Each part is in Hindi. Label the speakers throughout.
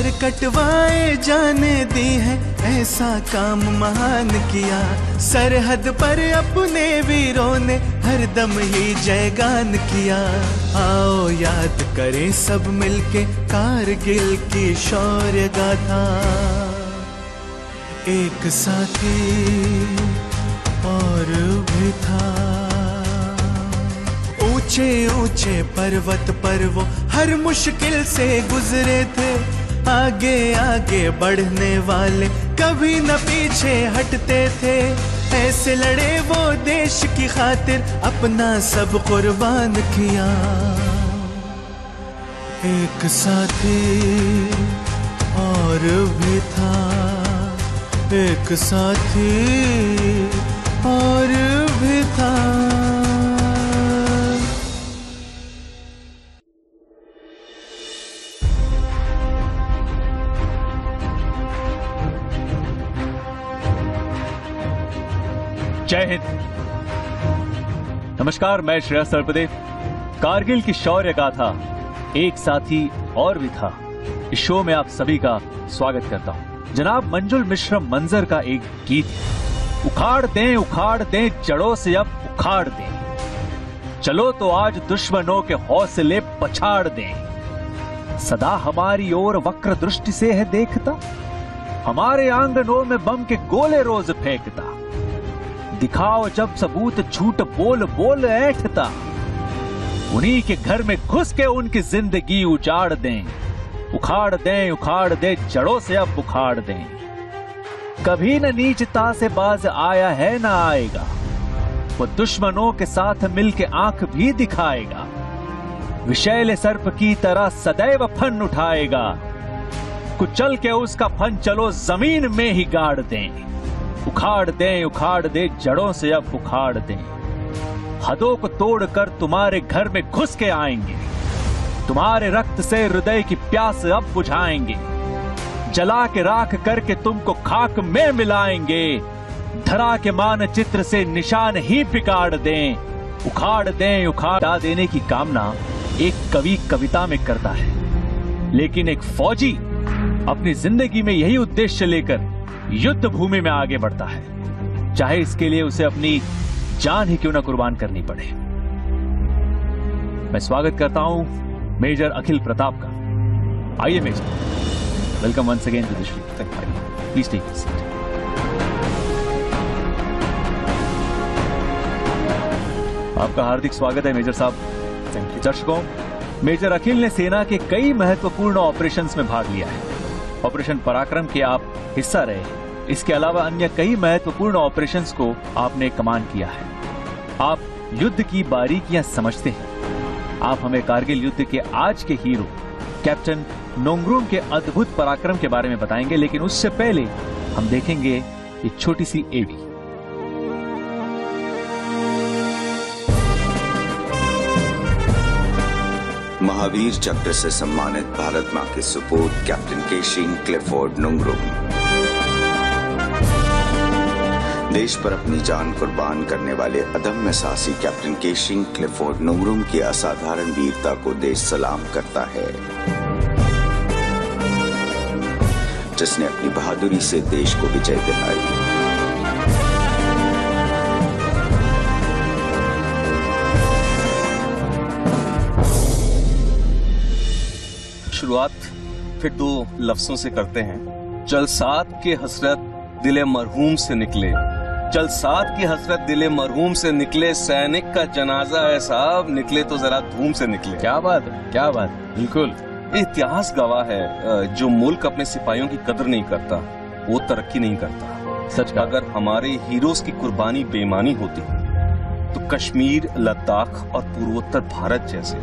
Speaker 1: सर कटवाए जाने दी है ऐसा काम महान किया। सरहद पर अपने वीरों ने हरदम ही जयगान किया। आओ याद करें सब मिलके कारगिल की शौर्य गाथा। एक साथी और भी था। ऊँचे ऊँचे पर्वत पर वो हर मुश्किल से गुजरे थे। आगे आगे बढ़ने वाले कभी न पीछे हटते थे। ऐसे लड़े वो देश की खातिर अपना सब कुर्बान किया। एक साथी और भी था। एक साथी और भी था।
Speaker 2: जय हिंद। नमस्कार, मैं श्रेयस सर्पदेव कारगिल की शौर्य गाथा एक साथी और भी था। इस शो में आप सभी का स्वागत करता हूँ। जनाब, मंजुल मिश्र मंजर का एक गीत उखाड़ दें उखाड़ दें, जड़ों से अब उखाड़ दें। चलो तो आज दुश्मनों के हौसले पछाड़ दें। सदा हमारी ओर वक्र दृष्टि से है देखता। हमारे आंगनों में बम के गोले रोज फेंकता। दिखाओ जब सबूत झूठ बोल बोल ऐठता। उन्हीं के घर में घुस के उनकी ज़िंदगी उजाड़ दें। उखाड़ दें उखाड़ दें, जड़ों से अब उखाड़ दें। कभी न नीचता से बाज आया है ना आएगा। वो दुश्मनों के साथ मिलके आँख भी दिखाएगा। विशैले सर्प की तरह सदैव फन उठाएगा। कुचल के उसका फन चलो ज़मीन में ही गाड़ दें। उखाड़ दें उखाड़ दें, जड़ों से अब उखाड़ दें। हदों को तोड़कर तुम्हारे घर में घुस के आएँगे। तुम्हारे रक्त से हृदय की प्यास अब बुझाएँगे। जला के राख करके तुमको खाक में मिलाएँगे। धरा के मानचित्र से निशान ही बिगाड़ दें। उखाड़ दें, उखाड़ा देने की कामना एक कवि कविता में करता है। लेकिन एक फौजी अपनी ज़िंदगी में यही उद्देश्य लेकर युद्ध भूमि में आगे बढ़ता है। चाहे इसके लिए उसे अपनी जान ही क्यों ना कुर्बान करनी पड़े। मैं स्वागत करता हूँ मेजर अखिल प्रताप का। आइए major. Welcome once again to this please take seat आपका हार्दिक स्वागत है मेजर साहब। दर्शकों मेजर अखिल ने सेना के कई महत्वपूर्ण ऑपरेशंस में भाग लिया है। ऑपरेशन पराक्रम के आप हिस्सा रहे। इसके अलावा अन्य कई महत्वपूर्ण ऑपरेशन को आपने कमान किया है। आप युद्ध की बारीकियाँ समझते हैं। आप हमें कारगिल युद्ध के आज के हीरो, कैप्टन नोंगरूम के अद्भुत पराक्रम के बारे में बताएँगे, लेकिन उससे पहले हम देखेंगे एक छोटी सी एवी
Speaker 3: महावीर चक्र से सम्मानित भारत माँ के सुपूत कैप्टन केशिंग क्लिफोर्ड नुंगरुम देश पर अपनी जान कुर्बान करने वाले अदम्य साहसी कैप्टन केशिंग क्लिफोर्ड नुंगरुम की असाधारण वीरता को देश सलाम करता है। जिसने अपनी बहादुरी से देश को विजय दिलाई।
Speaker 4: शुरुआत फिर दो लफ्जों से करते हैं। चल जलसात के हसरत दिले मरहूम से निकले। चल जलसात की हसरत दिले मरहूम से निकले। सैनिक का जनाजा है साहब निकले तो जरा धूम से निकले।
Speaker 2: क्या बात है क्या बात बिल्कुल।
Speaker 4: इतिहास गवाह है जो मुल्क अपने सिपाहियों की कदर नहीं करता वो तरक्की नहीं करता।
Speaker 2: सच का
Speaker 4: अगर हमारे हीरोज की कुर्बानी बेमानी होती तो कश्मीर लद्दाख और पूर्वोत्तर भारत जैसे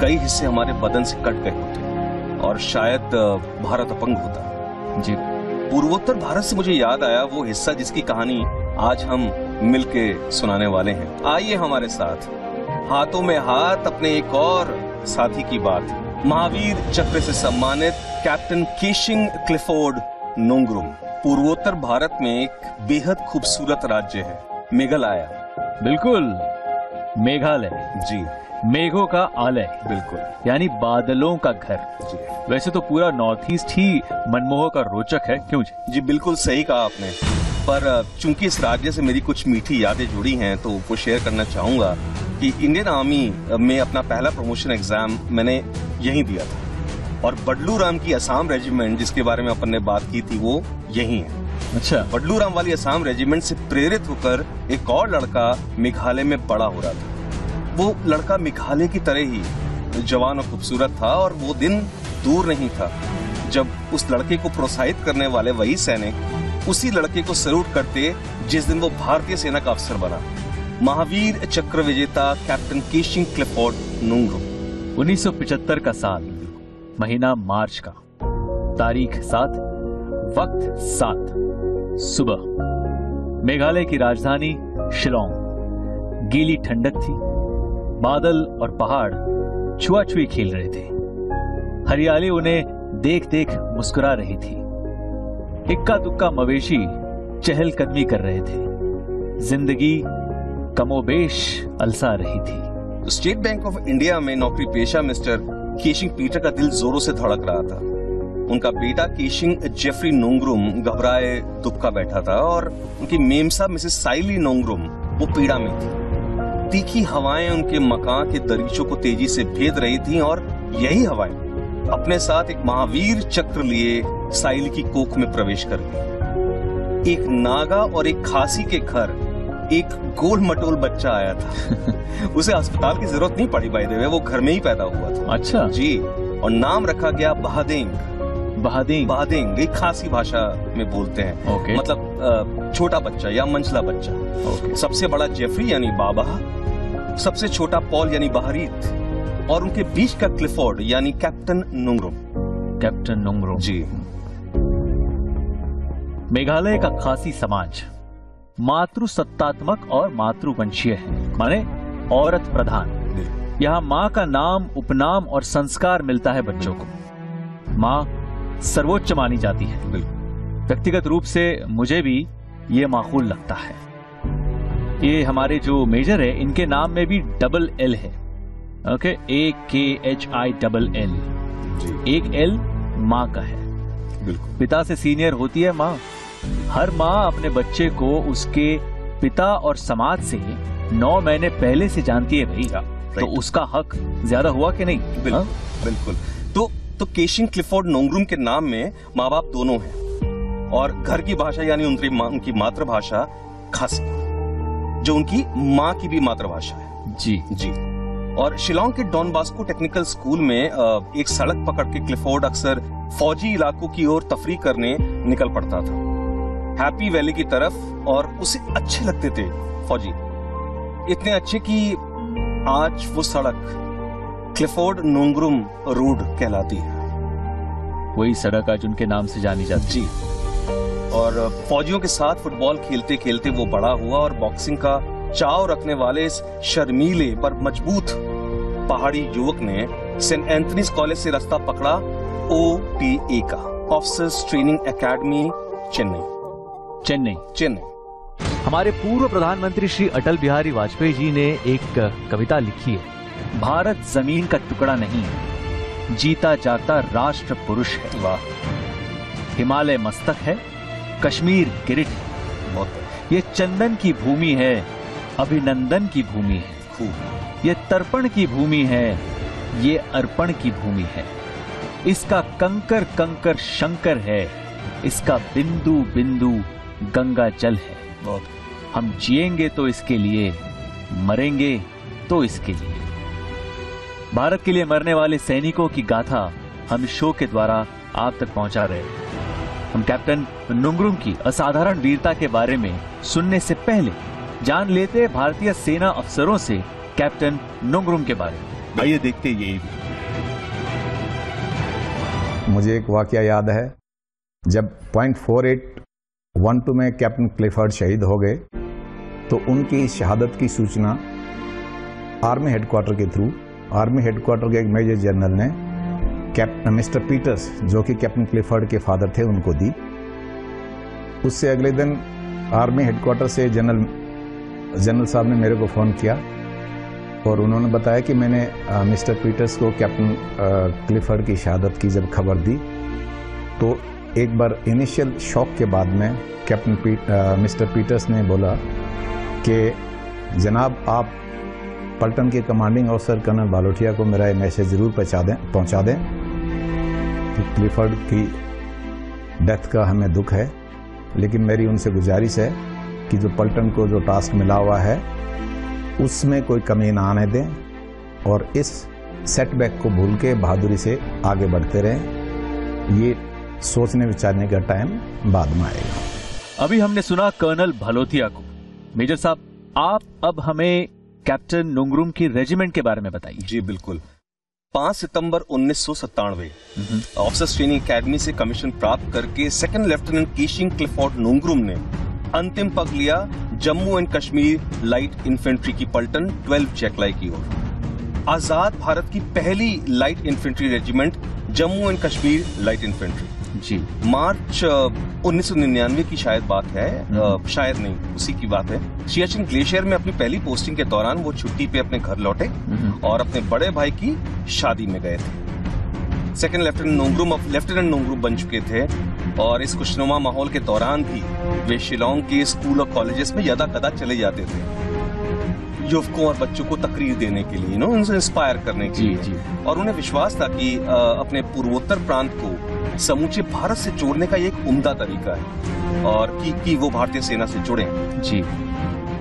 Speaker 4: कई हिस्से हमारे बदन से कट गए होते। और शायद भारत अपंग होता।
Speaker 2: जी।
Speaker 4: पूर्वोत्तर भारत से मुझे याद आया वो हिस्सा जिसकी कहानी आज हम मिलके सुनाने वाले हैं। आइए हमारे साथ। हाथों में हाथ अपने एक और साथी की बात। महावीर चक्र से सम्मानित कैप्टन केशिंग क्लिफोर्ड नोंगरुम। पूर्वोत्तर भारत में एक बेहद खूबसूरत राज्य है मेघालय।
Speaker 2: बिल्कुल मेघालय।
Speaker 4: जी।
Speaker 2: मेघों का आलय।
Speaker 4: बिल्कुल।
Speaker 2: यानी बादलों का घर।
Speaker 4: जी।
Speaker 2: वैसे तो पूरा नॉर्थ ईस्ट ही मनमोहक का रोचक है क्यों जी?
Speaker 4: जी बिल्कुल सही कहा आपने। पर चूँकि इस राज्य से मेरी कुछ मीठी यादें जुड़ी हैं तो वो शेयर करना चाहूँगा कि इंडियन आर्मी में अपना पहला प्रमोशन एग्ज़ाम मैंने यहीं दिया था। और बडलू राम की असम रेजिमेंट जिसके बारे में अपन ने बात की थी वो यही है।
Speaker 2: अच्छा।
Speaker 4: बडलू राम वाली असम रेजिमेंट से प्रेरित होकर एक और लड़का मेघालय में बड़ा हो रहा था। वो लड़का मेघालय की तरह ही जवान और खूबसूरत था और वो दिन दूर नहीं था। जब उस लड़के को प्रोत्साहित करने वाले वही सैनिक उसी लड़के को सल्यूट करते जिस दिन वो भारतीय सेना का अफसर बना। महावीर चक्र विजेता कैप्टन केशिंग क्लिफोर्ड, नुंगरू।
Speaker 2: 1975 का साल, महीना मार्च का। तारीख सात, वक्त सात। सुबह। मेघालय की राजधानी शिलोंग। गीली ठंडक थी। बादल और पहाड़ छुआ-छुई खेल रहे थे। हरियाली उन्हें देख देख मुस्कुरा रही थी। इक्का दुक्का मवेशी चहलकदमी कर रहे थे। ज़िंदगी कमोबेश अलसा रही थी।
Speaker 4: स्टेट बैंक ऑफ़ इंडिया में नौकरी पेशा मिस्टर केशिंग पीटर का दिल जोरों से धड़क रहा था। उनका बेटा केशिंग जेफरी नोंगरुम घबराए दुबका बैठा था और उनकी मेमसा मिसेस साइली नोंगरुम वो पीड़ा में थी। तीखी हवाएँ उनके मकान के दरीचों को तेज़ी से भेद रही थीं और यही हवाएँ अपने साथ एक महावीर चक्र लिए साइल की कोख में प्रवेश कर गई। एक नागा और एक खासी के घर एक गोल मटोल बच्चा आया था। उसे अस्पताल की ज़रूरत नहीं पड़ी बाई देवे वो घर में ही पैदा हुआ था।
Speaker 2: अच्छा।
Speaker 4: जी और नाम रखा गया बहादेंग।
Speaker 2: बहादीन
Speaker 4: बहादेंग एक खासी भाषा में बोलते हैं।
Speaker 2: ओके।
Speaker 4: मतलब छोटा बच्चा या मंझला बच्चा।
Speaker 2: ओके।
Speaker 4: सबसे बड़ा जेफरी यानी बाबा सबसे छोटा पॉल यानी बहरीत और उनके बीच का क्लिफोर्ड यानी कैप्टन नुंगरुम
Speaker 2: कैप्टन नुंगरो।
Speaker 4: जी।
Speaker 2: मेघालय का खासी समाज मातृ सत्तात्मक और मातृवंशीय है। माने औरत प्रधान। यहाँ माँ का नाम उपनाम और संस्कार मिलता है बच्चों को। माँ सर्वोच्च मानी जाती है। व्यक्तिगत रूप से मुझे भी ये माकूल लगता है। ये हमारे जो मेजर है इनके नाम में भी डबल एल है। Okay? A K H I double L एक एल माँ का है।
Speaker 4: बिल्कुल।
Speaker 2: पिता से सीनियर होती है माँ। हर माँ अपने बच्चे को उसके पिता और समाज से नौ महीने पहले से जानती है भाई तो उसका हक ज़्यादा हुआ कि नहीं?
Speaker 4: बिल्कुल
Speaker 2: हाँ?
Speaker 4: बिल्कुल। तो तो केशिंग क्लिफोर्ड नोंगरुम के नाम में माँ बाप दोनों हैं। और घर की भाषा यानी उनकी माँ उनकी मातृभाषा खासी जो उनकी माँ की भी मातृभाषा है।
Speaker 2: जी।
Speaker 4: जी। और शिलोंग के डॉन बास्को टेक्निकल स्कूल में एक सड़क पकड़ के क्लिफोर्ड अक्सर फौजी इलाकों की ओर तफरी करने निकल पड़ता था। हैप्पी वैली की तरफ़ और उसे अच्छे लगते थे फौजी। इतने अच्छे कि आज वो सड़क क्लिफोर्ड नोंगरुम रोड कहलाती है।
Speaker 2: वही सड़क आज उनके नाम से जानी जाती
Speaker 4: जी। और फौजियों के साथ फुटबॉल खेलते खेलते वो बड़ा हुआ और बॉक्सिंग का चाव रखने वाले इस शर्मीले पर मज़बूत पहाड़ी युवक ने सेंट एंथनीज कॉलेज से रास्ता पकड़ा ओ टी ए का officers training academy Chennai.
Speaker 2: Chennai.
Speaker 4: Chennai.
Speaker 2: हमारे पूर्व प्रधानमंत्री श्री अटल बिहारी वाजपेयी जी ने एक कविता लिखी है। भारत ज़मीन का टुकड़ा नहीं है जीता जाता राष्ट्र पुरुष है
Speaker 4: वाह।
Speaker 2: हिमालय मस्तक है, कश्मीर गिरिट है। ये चंदन की भूमि है, अभिनंदन की भूमि है। ये तर्पण की भूमि है, ये अर्पण की भूमि है। इसका कंकर कंकर शंकर है, इसका बिंदु बिंदु गंगा जल है। हम जिएँगे तो इसके लिए, मरेंगे तो इसके लिए। भारत के लिए मरने वाले सैनिकों की गाथा हम इस शो के द्वारा आप तक पहुँचा रहे हम कैप्टन नुंगरुम की असाधारण वीरता के बारे में सुनने से पहले जान लेते भारतीय सेना अफसरों से कैप्टन नुंगरुम के बारे में। आइए देखते ये
Speaker 5: मुझे एक वाक्य याद है। जब point four eight one two में कैप्टन क्लिफर्ड शहीद हो गए तो उनकी शहादत की सूचना आर्मी हेडक्वार्टर के थ्रू आर्मी हेडक्वार्टर के एक मेजर जनरल ने कैप्टन मिस्टर पीटर्स जो कि कैप्टन क्लिफर्ड के फादर थे उनको दी। उससे अगले दिन आर्मी हेडक्वार्टर से जनरल जनरल साहब ने मेरे को फ़ोन किया और उन्होंने बताया कि मैंने अ, मिस्टर पीटर्स को कैप्टन क्लिफर्ड की शहादत की जब खबर दी तो एक बार इनिशियल शॉक के बाद में कैप्टन पीट, मिस्टर पीटर्स ने बोला कि जनाब आप पल्टन के कमांडिंग ऑफिसर कर्नल बालोटिया को मेरा ये मैसेज ज़रूर पहुँचा दें पहुँचा दें कि क्लिफर्ड की डेथ का हमें दुख है, लेकिन मेरी उनसे गुजारिश है कि जो पल्टन को जो टास्क मिला हुआ है, उसमें कोई कमी ना आने दें और इस सेटबैक को भूल के बहादुरी से आगे बढ़ते रहें। ये सोचने विचारने का टाइम बाद में आएगा।
Speaker 2: अभी हमने सुना कर्नल भलोतिया को। मेजर साहब, आप अब हमें कैप्टन नुंगरुम की रेजिमेंट के बारे में बताइए।
Speaker 4: जी बिल्कुल। 5 सितंबर उन्नीस ऑफिसर्स ट्रेनिंग एकेडमी से कमीशन प्राप्त करके second lieutenant Keishing Clifford Nongrum ने अंतिम पग लिया Jammu and Kashmir light infantry की पलटन 12 जैकलाई की ओर। आज़ाद भारत की पहली light infantry regiment Jammu and Kashmir light infantry.
Speaker 2: जी।
Speaker 4: मार्च उन्नीस सौ निन्यानवे की शायद बात है। अ, शायद नहीं उसी की बात है। सियाचिन ग्लेशियर में अपनी पहली पोस्टिंग के दौरान वो छुट्टी पे अपने घर लौटे और अपने बड़े भाई की शादी में गए थे। सेकंड लेफ्टिनेंट नोंगरुम अब लेफ्टिनेंट नोंगरुम बन चुके थे और इस खुशनुमा माहौल के दौरान भी वे शिलोंग के स्कूल और कॉलेजेस में यदा कदा चले जाते थे। युवकों और बच्चों को तकरीर देने के लिए नो उनसे इंस्पायर करने के लिए। और उन्हें विश्वास था कि अपने पूर्वोत्तर प्रांत को समूचे भारत से जोड़ने का एक उम्दा तरीका है और कि, कि वो भारतीय सेना से जुड़े
Speaker 2: जी।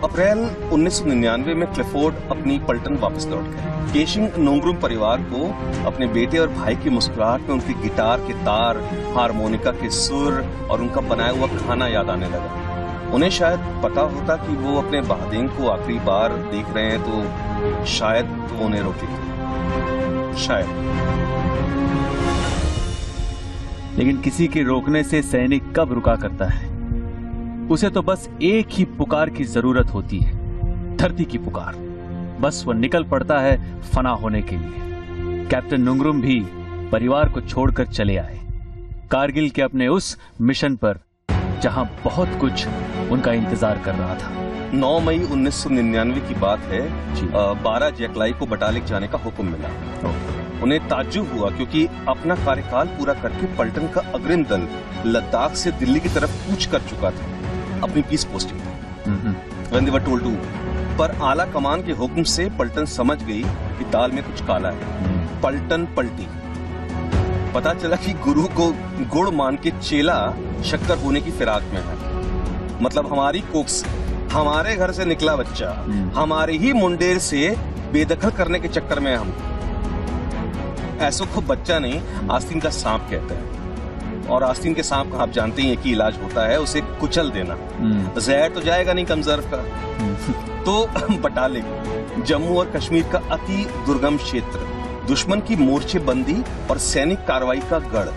Speaker 4: अप्रैल 1999 में क्लिफोर्ड अपनी पलटन वापस लौट गए। केशिंग नोंगरुम परिवार को अपने बेटे और भाई की मुस्कुराहट में उनकी गिटार के तार हारमोनिका के सुर और उनका बनाया हुआ खाना याद आने लगा। उन्हें शायद पता होता कि वो अपने बहादीन को आखिरी बार देख रहे हैं तो शायद वो उन्हें रोकेंगे शायद।
Speaker 2: लेकिन किसी के रोकने से सैनिक कब रुका करता है? उसे तो बस एक ही पुकार की ज़रूरत होती है धरती की पुकार। बस वो निकल पड़ता है फना होने के लिए। कैप्टन नुंगरुम भी परिवार को छोड़कर चले आए। कारगिल के अपने उस मिशन पर जहाँ बहुत कुछ उनका इंतज़ार कर रहा था।
Speaker 4: 9 मई 1999 की बात है। बारह जैकलाई को बटालिक जाने का हुक्म मिला। उन्हें ताज्जुब हुआ क्योंकि अपना कार्यकाल पूरा करके पलटन का अग्रिम दल लद्दाख से दिल्ली की तरफ़ कूच कर चुका था। अपनी पीस पोस्टिंग। पर
Speaker 2: हम्म,
Speaker 4: पर आला कमान के हुक्म से पलटन समझ गई कि दाल में कुछ काला है। पलटन पलटी। पता चला कि गुरु को गुड़ मान के चेला शक्कर होने की फिराक में है। मतलब हमारी कोक्स हमारे घर से निकला बच्चा
Speaker 2: हम्म।
Speaker 4: हमारे ही मुंडेर से बेदखल करने के चक्कर में हम। ऐसो को बच्चा नहीं आस्तीन का सांप कहते हैं। और आस्तीन के सांप का आप जानते ही हैं कि इलाज होता है उसे कुचल देना।
Speaker 2: हम्म,
Speaker 4: जहर तो जाएगा नहीं कमजर्व का। तो बटालिक जम्मू और कश्मीर का अति दुर्गम क्षेत्र दुश्मन की मोर्चेबंदी और सैनिक कार्रवाई का गढ़।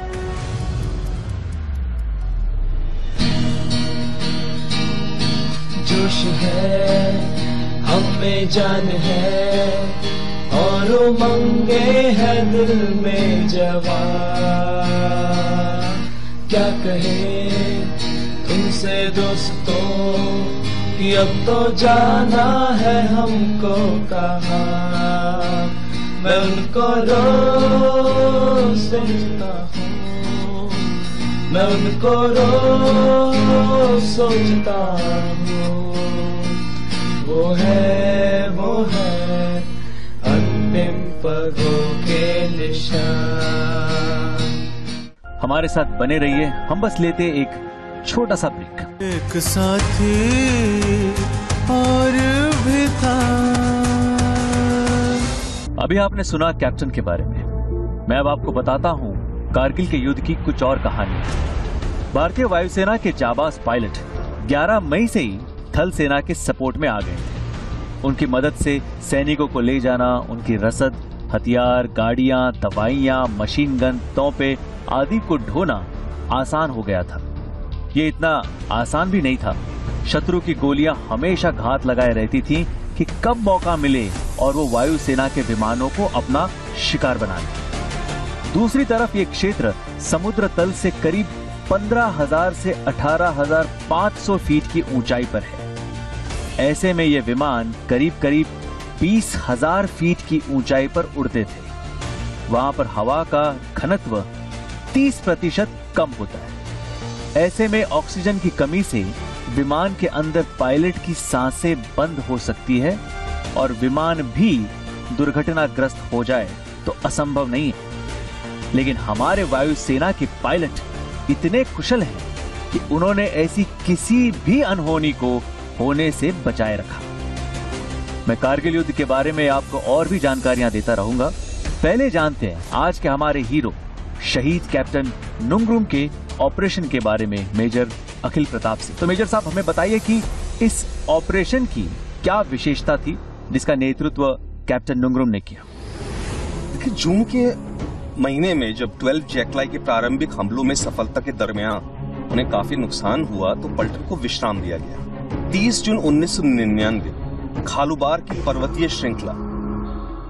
Speaker 6: जोश है हम में जान है और उमंगे है दिल में जवा क्या कहे तुमसे दोस्तों, कि अब तो जाना है हमको कहा। मैं उनको रोज सोचता हूँ। मैं उनको रोज सोचता हूँ। वो है वो है। पगों के निशान।
Speaker 2: हमारे साथ बने रहिए हम बस लेते एक छोटा सा ब्रेक
Speaker 1: एक साथी और भी था।
Speaker 2: अभी आपने सुना कैप्टन के बारे में। मैं अब आपको बताता हूँ कारगिल के युद्ध की कुछ और कहानी। भारतीय वायुसेना के जाबाज पायलट 11 मई से ही थल सेना के सपोर्ट में आ गए उनकी मदद से सैनिकों को ले जाना उनकी रसद हथियार गाड़ियाँ दवाइयाँ मशीन गन तोपे आदि को ढोना आसान हो गया था। ये इतना आसान भी नहीं था। शत्रु की गोलियाँ हमेशा घात लगाए रहती थीं कि कब मौका मिले और वो वायुसेना के विमानों को अपना शिकार बना ले। दूसरी तरफ़ ये क्षेत्र समुद्र तल से करीब 15,000 से 18,500 फीट की ऊंचाई पर है। ऐसे में ये विमान करीब करीब बीस हज़ार फीट की ऊंचाई पर उड़ते थे। वहाँ पर हवा का घनत्व 30 प्रतिशत कम होता है। ऐसे में ऑक्सीजन की कमी से विमान के अंदर पायलट की साँसें बंद हो सकती है और विमान भी दुर्घटनाग्रस्त हो जाए तो असंभव नहीं है। लेकिन हमारे वायुसेना के पायलट इतने कुशल हैं कि उन्होंने ऐसी किसी भी अनहोनी को होने से बचाए रखा। मैं कारगिल युद्ध के बारे में आपको और भी जानकारियाँ देता रहूँगा। पहले जानते हैं, आज के हमारे हीरो, शहीद कैप्टन नुंगरुम के ऑपरेशन के बारे में मेजर अखिल प्रताप सिंह। तो मेजर साहब, हमें बताइए कि इस ऑपरेशन की क्या विशेषता थी जिसका नेतृत्व कैप्टन नुंगरुम ने किया?
Speaker 4: देखिए, जून के महीने में जब 12 जैकलाई के प्रारंभिक हमलों में सफलता के दरमियान उन्हें काफ़ी नुकसान हुआ तो पलटन को विश्राम दिया गया। 30 जून 1999 खालूबार की पर्वतीय श्रृंखला।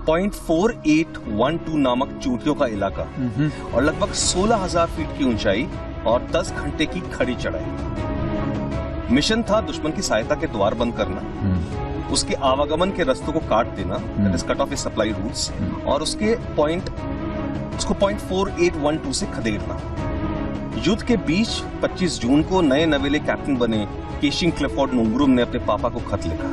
Speaker 4: Point four eight one two नामक चोटियों का इलाका और लगभग 16,000 फीट की ऊंचाई और 10 घंटे की खड़ी चढ़ाई। मिशन था दुश्मन की सहायता के द्वार बंद करना। उसके आवागमन के रस्तों को काट देना कट ऑफ़ सप्लाई रूट्स और उसके पॉइंट उसको point four eight one two से खदेड़ना। युद्ध के बीच 25 जून को नए नवेले कैप्टन बने केशिंग क्लिफोर्ड नुंगरुम ने अपने पापा को खत लिखा।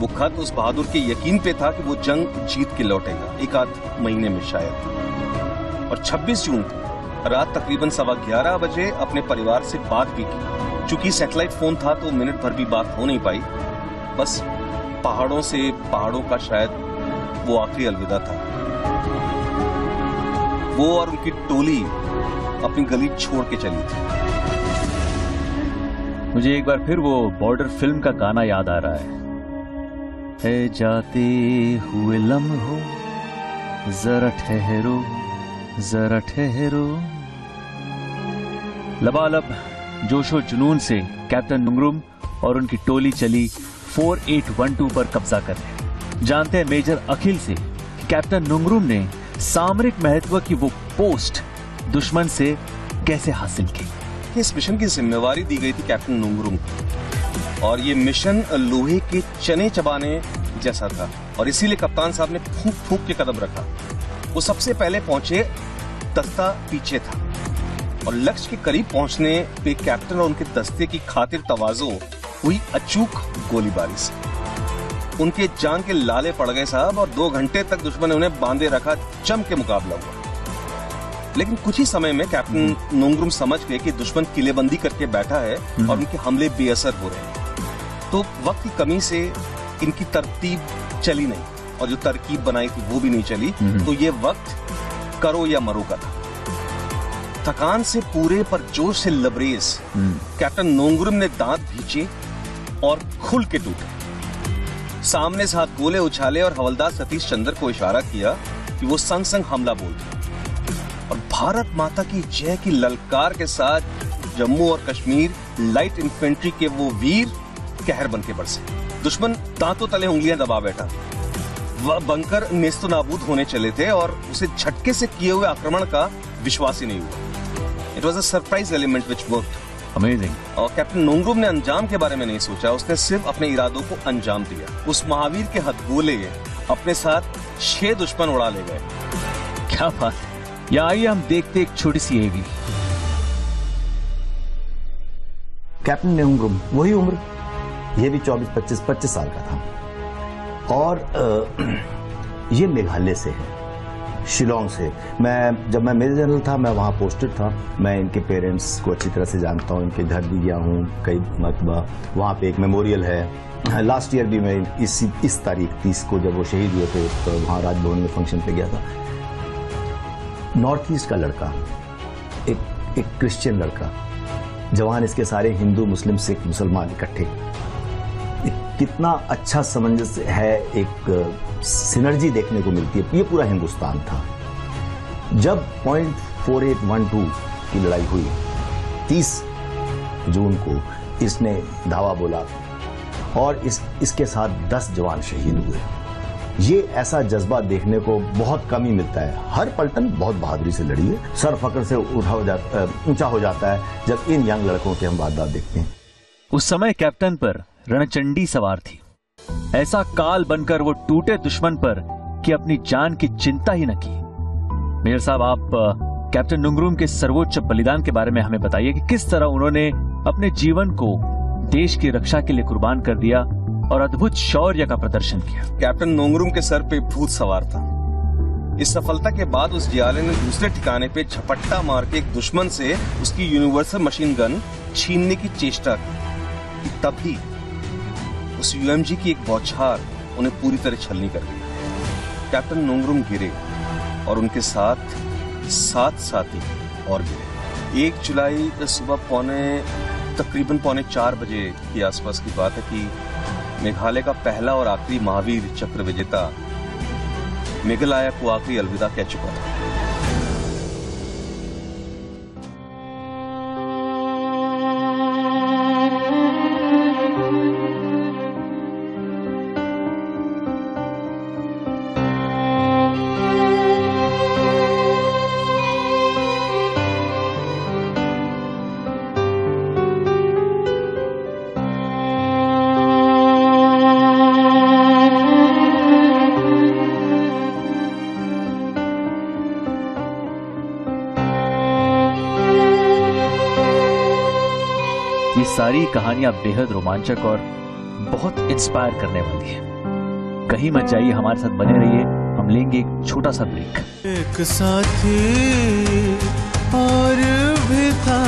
Speaker 4: वो खत उस बहादुर के यकीन पे था कि वो जंग जीत के लौटेगा, एक आध महीने में शायद। और 26 जून को, रात तकरीबन सवा ग्यारह बजे अपने परिवार से बात भी की। चूँकि सैटेलाइट फ़ोन था तो मिनट भर भी बात हो नहीं पाई, बस पहाड़ों से पहाड़ों का शायद वो आखिरी अलविदा था। वो और उनकी टोली अपनी गली छोड़ के चली थी।
Speaker 2: मुझे एक बार फिर वो बॉर्डर फ़िल्म का गाना याद आ रहा है। है जाते हुए लम्हो। जरा ठहरो जरा ठहरो। लबालब, जोशो जुनून से कैप्टन नुंगरुम और उनकी टोली चली 4812 पर कब्जा करने। जानते हैं मेजर अखिल से कैप्टन नुंगरुम ने सामरिक महत्व की वो पोस्ट दुश्मन से कैसे हासिल की?
Speaker 4: इस मिशन की जिम्मेवारी दी गई थी कैप्टन नुंगरुम को और ये मिशन लोहे के चने चबाने जैसा था। और इसीलिए कप्तान साहब ने फूक फूक के कदम रखा। वो सबसे पहले पहुँचे दस्ता पीछे था। और लक्ष्य के करीब पहुँचने पे कैप्टन और उनके दस्ते की खातिर तवाजो हुई अचूक गोलीबारी से। उनके जान के लाले पड़ गए साहब और दो घंटे तक दुश्मन ने उन्हें बांधे रखा चम के मुकाबला हुआ। लेकिन कुछ ही समय में कैप्टन नोंगरुम समझ गए कि दुश्मन किलेबंदी करके बैठा है और उनके हमले बेअसर हो रहे हैं। तो वक्त की कमी से इनकी तरतीब चली नहीं और जो तरकीब बनाई थी वो भी नहीं चली। तो ये वक्त करो या मरो का था। थकान से पूरे पर जोश से लबरेज कैप्टन नोंगरुम ने दांत भींचे और खुल के टूटे। सामने से हाथ गोले उछाले और हवलदार सतीश चंद्र को इशारा किया कि वो संग संग हमला बोल दे। और भारत माता की जय की ललकार के साथ जम्मू और कश्मीर लाइट इन्फेंट्री के वो वीर कहर बन के बरसे। दुश्मन दांतों तले उंगलियाँ दबा बैठा। वह बंकर नेस्तो नाबूद होने चले थे और उसे झटके से किए हुए आक्रमण का विश्वास ही नहीं हुआ। It was a surprise element which work
Speaker 2: amazing
Speaker 4: और कैप्टन नोंगरुम ने अंजाम के बारे में नहीं सोचा। उसने सिर्फ़ अपने इरादों को अंजाम दिया। उस महावीर के हथगोले अपने साथ छह दुश्मन उड़ा ले गए।
Speaker 2: क्या बात है? या आइए हम देखते एक छोटी सी एवी
Speaker 7: कैप्टन नेहंग्रुम वही उम्र? ये भी 24 25 25 साल का था। और ये मेघालय से है, शिलोंग से। मैं, जब मैं मेजर जनरल था, मैं वहाँ पोस्टेड था। मैं इनके पेरेंट्स को अच्छी तरह से जानता हूँ, इनके घर भी गया हूँ, कई मरतबा। वहाँ पे एक मेमोरियल है। लास्ट ईयर भी मैं इस इस तारीख, तीस को जब वो शहीद हुए थे तो वहाँ राजभवन में फ़ंक्शन पे गया था। नॉर्थ ईस्ट का लड़का, एक एक क्रिश्चियन लड़का, जवान इसके सारे हिंदू, मुस्लिम, सिख, मुसलमान इकट्ठे। कितना अच्छा सामंजस्य है एक सिनर्जी देखने को मिलती है। ये पूरा हिंदुस्तान था। जब point four eight one two की लड़ाई हुई, तीस जून को इसने धावा बोला और इस, इसके साथ दस जवान शहीद हुए। ये ऐसा जज्बा देखने को बहुत कम ही मिलता है। हर पलटन बहुत बहादुरी से लड़ी है। सर फकर से उठा हो जाता, ऊँचा हो जाता है, जब इन यंग लड़कों के हम वारदात देखते हैं।
Speaker 2: उस समय कैप्टन पर रणचंडी सवार थी। ऐसा काल बनकर वो टूटे दुश्मन पर कि अपनी जान की चिंता ही न की। मेयर साहब, आप कैप्टन नुंगरूम के सर्वोच्च बलिदान के बारे में हमें बताइए कि किस तरह उन्होंने अपने जीवन को देश की रक्षा के लिए कुर्बान कर दिया और अद्भुत शौर्य का प्रदर्शन किया।
Speaker 4: कैप्टन नोंगरूम के सर पे भूत सवार था। इस सफलता के बाद उस जियाले ने दूसरे ठिकाने पे झपट्टा मार के एक दुश्मन से उसकी यूनिवर्सल मशीन गन छीनने की चेष्टा की। तभी उस यूएमजी की एक बौछार उन्हें पूरी तरह छलनी कर दी। कैप्टन नोंगरूम गिरे और उनके साथ सात साथी और गिरे एक जुलाई सुबह पौने, तकरीबन पौने चार बजे के आसपास की बात है कि मेघालय का पहला और आखिरी महावीर चक्र विजेता मेघालय को आखिरी अलविदा कह चुका था।
Speaker 2: कहानियाँ बेहद रोमांचक और बहुत इंस्पायर करने वाली है। कहीं मत जाइए हमारे साथ बने रहिए। हम लेंगे एक छोटा सा ब्रेक
Speaker 1: एक साथी और भी था।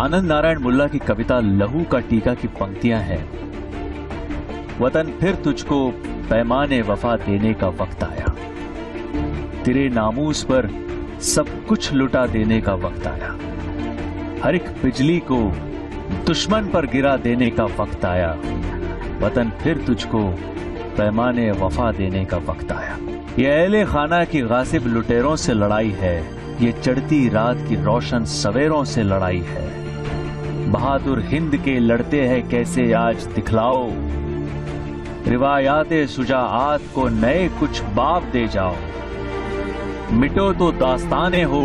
Speaker 2: आनंद नारायण मुल्ला की कविता लहू का टीका की पंक्तियाँ हैं। वतन फिर तुझको पैमाने वफा देने का वक्त आया। तेरे नामूस पर सब कुछ लुटा देने का वक्त आया। हर एक बिजली को दुश्मन पर गिरा देने का वक्त आया। वतन फिर तुझको पैमाने वफा देने का वक्त आया। ये अहले खाना की गासिब लुटेरों से लड़ाई है। ये चढ़ती रात की रोशन सवेरों से लड़ाई है। बहादुर हिंद के लड़ते हैं कैसे आज दिखलाओ। रिवायात सुजाआत को नए कुछ बाप दे जाओ। मिटो तो दास्ताने हो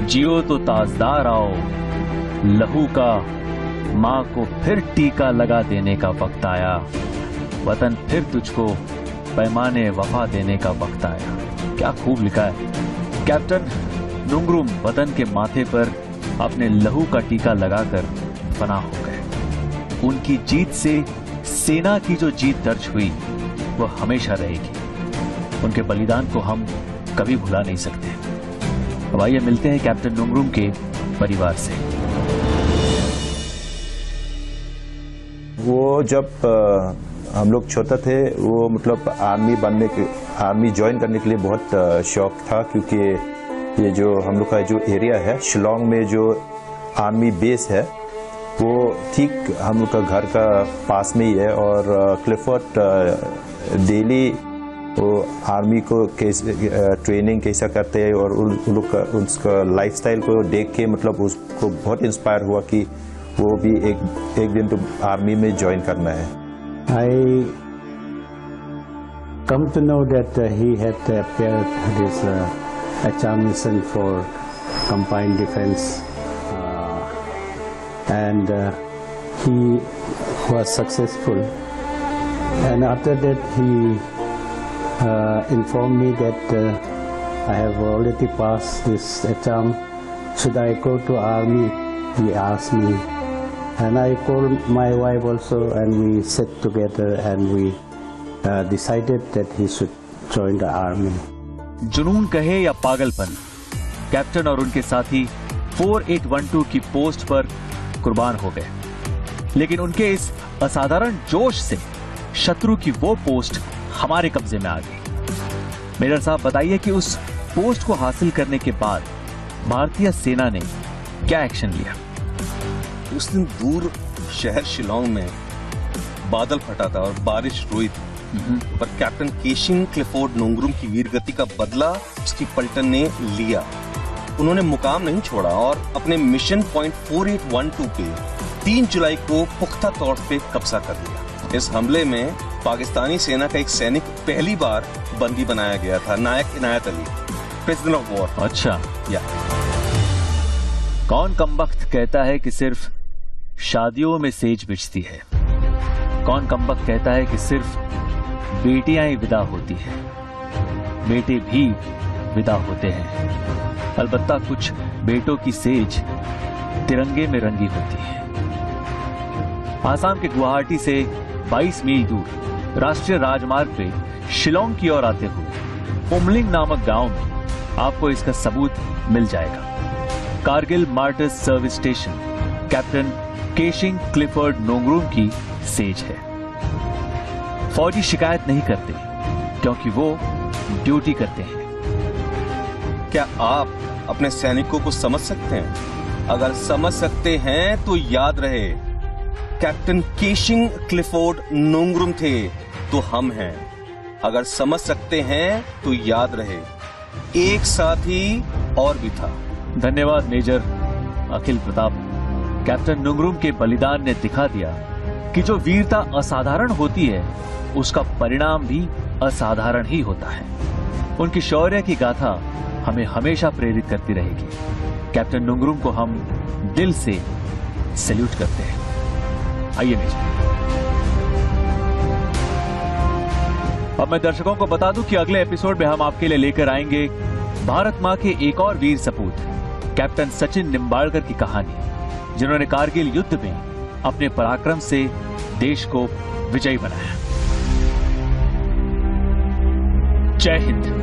Speaker 2: जियो तो ताजदार आओ। लहू का, माँ को फिर टीका लगा देने का वक्त आया। वतन फिर तुझको पैमाने वफा देने का वक्त आया। क्या खूब लिखा है। कैप्टन नुंगरुम वतन के माथे पर अपने लहू का टीका लगाकर फना हो गए। उनकी जीत से सेना की जो जीत दर्ज हुई वह हमेशा रहेगी। उनके बलिदान को हम कभी भुला नहीं सकते। अब आइए मिलते हैं कैप्टन नुंगरुम के परिवार से।
Speaker 8: वो जब अ, हम लोग छोटे थे वो मतलब आर्मी बनने के आर्मी ज्वाइन करने के लिए बहुत शौक था क्योंकि ये जो हम लोग का जो एरिया है शिलोंग में जो आर्मी बेस है वो ठीक हम लोग का घर का पास में ही है और क्लिफर्ट डेली वो आर्मी को कैस, ट्रेनिंग कैसा करते हैं और उन लोग का, उसका लाइफ स्टाइल को देख के मतलब उसको बहुत इंस्पायर हुआ कि वो भी एक एक दिन तो आर्मी में ज्वाइन करना है।
Speaker 9: I come to know that he had mission for combined defence and he was successful and after that he uh, informed me that uh, I have already passed this exam. Should I go to army? He asked me, and I called my wife also, and we sat together and we uh, decided that he should join the army.
Speaker 2: जुनून कहे या पागलपन कैप्टन और उनके साथी 4812 की पोस्ट पर कुर्बान हो गए लेकिन उनके इस असाधारण जोश से शत्रु की वो पोस्ट हमारे कब्जे में आ गई। मेजर साहब बताइए कि उस पोस्ट को हासिल करने के बाद भारतीय सेना ने क्या एक्शन लिया?
Speaker 4: उस दिन दूर शहर शिलोंग में बादल फटा था और बारिश रोई थी। पर कैप्टन केशिंग क्लिफोर्ड नोंगरुम की वीरगति का बदला उसकी पलटन ने लिया। उन्होंने मुकाम नहीं छोड़ा और अपने मिशन पॉइंट 4812 पे 3 जुलाई को पुख्ता तौर पे कब्जा कर लिया। इस हमले में पाकिस्तानी सेना का एक सैनिक पहली बार बंदी बनाया गया था Naik Inayat Ali president of war
Speaker 2: अच्छा।
Speaker 4: या।
Speaker 2: कौन कमबख्त कहता है कि सिर्फ़ शादियों में सेज बिछती है? कौन कम्बक कहता है कि सिर्फ़ बेटियाँ ही विदा होती हैं? बेटे भी विदा होते हैं। अलबत्ता कुछ बेटों की सेज तिरंगे में रंगी होती है। आसाम के गुवाहाटी से 22 मील दूर राष्ट्रीय राजमार्ग पे शिलोंग की ओर आते हुए उमलिंग नामक गाँव में आपको इसका सबूत मिल जाएगा। Kargil martyrs service station, captain Keishing Clifford Nongrum की सेज है। फौजी शिकायत नहीं करते, क्योंकि वो ड्यूटी करते हैं।
Speaker 4: क्या आप अपने सैनिकों को समझ सकते हैं? अगर समझ सकते हैं तो याद रहे। कैप्टन केशिंग क्लिफोर्ड नोंगरुम थे तो हम हैं। अगर समझ सकते हैं तो याद रहे। एक साथ ही और भी था।
Speaker 2: धन्यवाद, मेजर अखिल प्रताप। कैप्टन नुंगरुम के बलिदान ने दिखा दिया कि जो वीरता असाधारण होती है, उसका परिणाम भी असाधारण ही होता है। उनकी शौर्य की गाथा हमें हमेशा प्रेरित करती रहेगी। कैप्टन नुंगरुम को हम दिल से सैल्यूट करते हैं। आइए मेजर अब मैं दर्शकों को बता दूँ कि अगले एपिसोड में हम आपके लिए लेकर आएँगे भारत माँ के एक और वीर सपूत, कैप्टन सचिन निम्बाड़कर की कहानी, जिन्होंने कारगिल युद्ध में अपने पराक्रम से देश को विजयी बनाया। जय हिंद।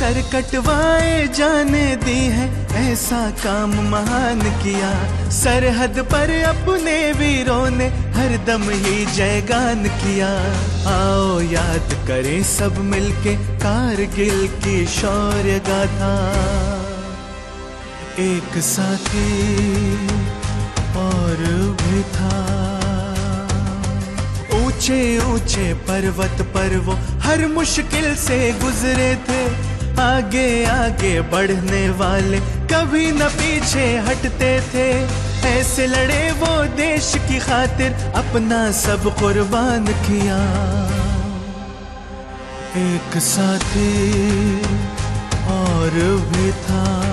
Speaker 1: सर कटवाए जाने दी है ऐसा काम महान किया। सरहद पर अपने वीरों ने हरदम ही जयगान किया। आओ याद करें सब मिलके कारगिल की शौर्य गाथा। एक साथी और भी था। ऊँचे ऊँचे पर्वत पर वो हर मुश्किल से गुजरे थे। आगे आगे बढ़ने वाले कभी न पीछे हटते थे। ऐसे लड़े वो देश की खातिर अपना सब कुर्बान किया। एक साथी और भी था।